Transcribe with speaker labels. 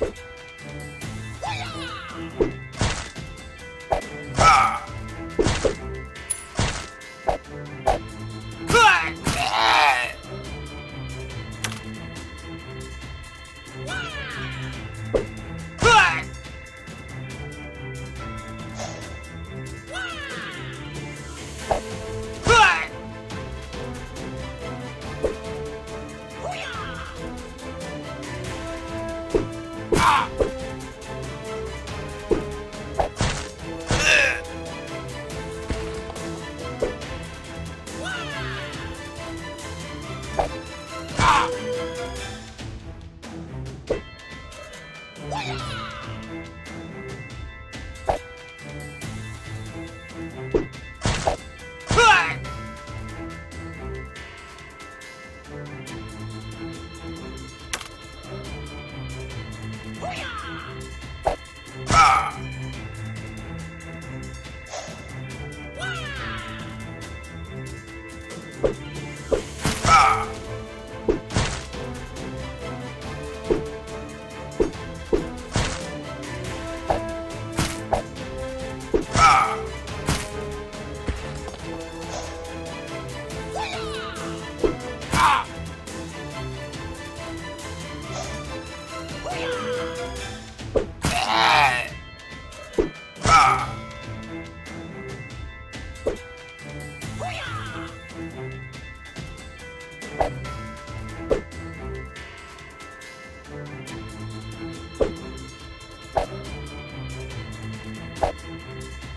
Speaker 1: Bye.
Speaker 2: 我呀
Speaker 1: you